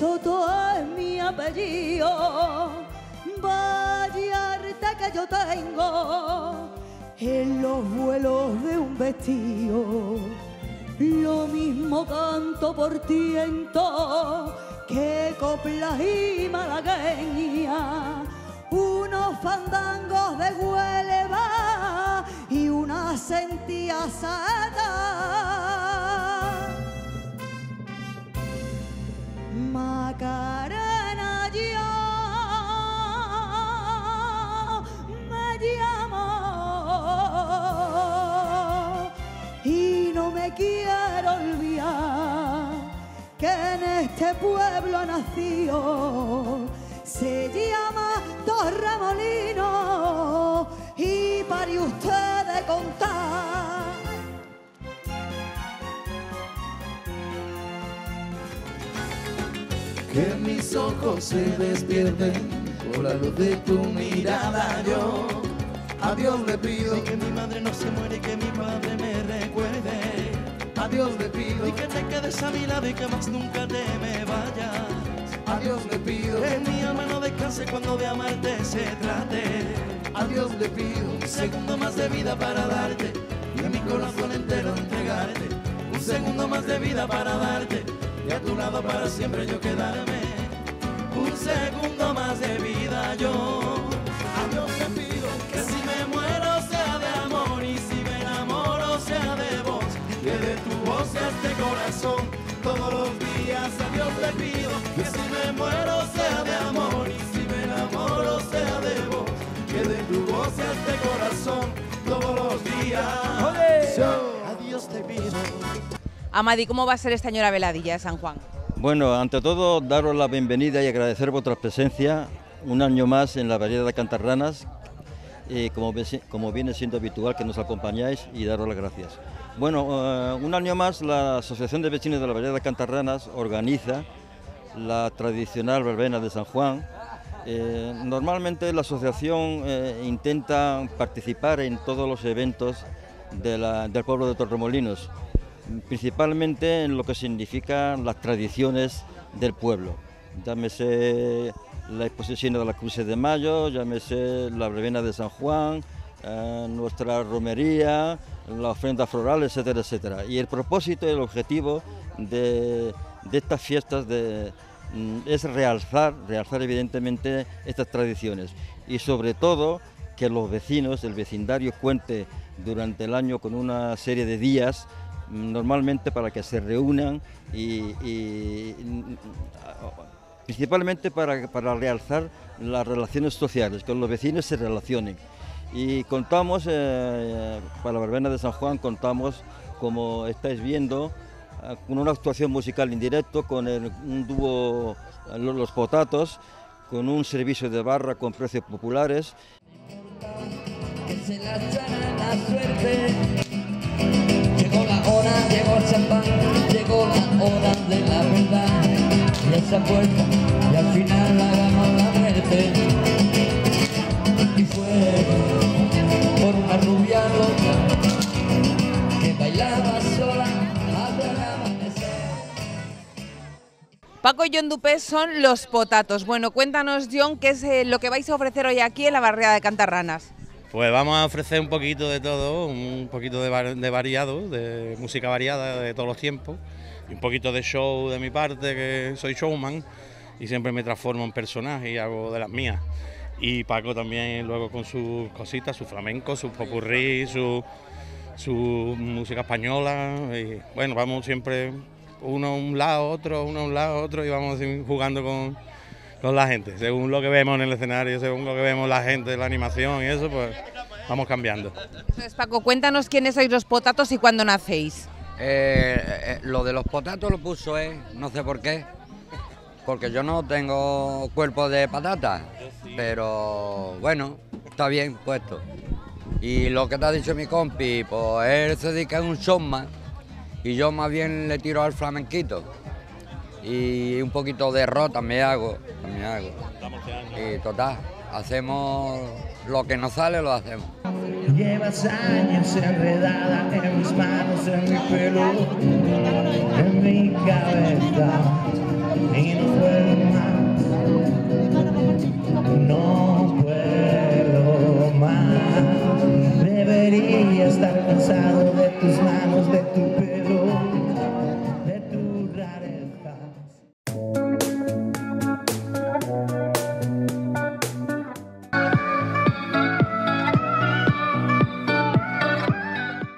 Soto es mi apellido. Vaya que yo tengo en los vuelos de un vestido. Lo mismo canto por tiento que coplas y malagueña. Unos fandangos de Huelva y una sentía asada. Macarena yo me llamo y no me quiero olvidar que en este pueblo nació se llama Torremolino contar que mis ojos se despierten por la luz de tu mirada yo a Dios le pido Y que mi madre no se muere y que mi padre me recuerde. a Dios le pido Y que te quedes a mi lado y que más nunca te me vayas. a Dios le pido Que mi alma no descanse cuando de amarte se trate. A Dios le pido Un segundo más de vida para darte y a mi corazón entero entregarte. Un segundo más de vida para darte y a tu lado para siempre yo quedarme. Un segundo más de vida corazón todos los días. A Dios te pido. Amadi, ¿cómo va a ser año la veladilla de San Juan? Bueno, ante todo, daros la bienvenida y agradecer vuestra presencia un año más en la variedad de Cantarranas, eh, como viene siendo habitual que nos acompañáis y daros las gracias. Bueno, eh, un año más la Asociación de Vecinos de la variedad de Cantarranas organiza la tradicional verbena de San Juan. Eh, normalmente la asociación eh, intenta participar en todos los eventos del pueblo de Torremolinos, principalmente en lo que significan las tradiciones del pueblo. Llámese la exposición de las cruces de mayo, llámese la verbena de San Juan, eh, nuestra romería, la ofrenda floral, etcétera, etcétera. Y el propósito y el objetivo de, de estas fiestas de, es realzar, realzar evidentemente estas tradiciones y sobre todo que los vecinos, el vecindario cuente durante el año con una serie de días mm, normalmente para que se reúnan y, mm, principalmente para, para realzar las relaciones sociales, que los vecinos se relacionen. Y contamos, eh, para la verbena de San Juan, contamos, como estáis viendo, con una actuación musical en directo, con el- un dúo Lo- Los Potatos, con un servicio de barra con precios populares que se la la suerte. Llegó la hora, llegó el champán, llegó la hora de la verdad. Y esa puerta, y al final la ganó la muerte. Y fue John Dupé son los potatos. Bueno, cuéntanos, John, qué es eh, lo que vais a ofrecer hoy aquí en la barriada de Cantarranas. Pues vamos a ofrecer un poquito de todo, un poquito de, var- de variado, de música variada de todos los tiempos, un poquito de show de mi parte, que soy showman y siempre me transformo en personaje y hago de las mías. Y Paco también luego con sus cositas, su flamenco, su popurrí, su, música española. Bueno, vamos siempre uno a un lado, otro, uno a un lado, otro y vamos jugando con, con la gente. Según lo que vemos en el escenario, según lo que vemos la gente, la animación y eso, pues vamos cambiando. Entonces, Paco, cuéntanos quiénes sois los potatos y cuándo nacéis. Eh, eh, lo de los potatos lo puso él, no sé por qué. Porque yo no tengo cuerpo de patata. Pero bueno, está bien puesto. Y lo que te ha dicho mi compi, pues él se dedica a un showman y yo más bien le tiro al flamenquito. Y un poquito de rock también hago, también hago. Y total, hacemos lo que nos sale, lo hacemos. Llevas años enredada en mis manos, en mi pelo, en mi cabeza y no puedo más, no puedo más. Debería estar cansado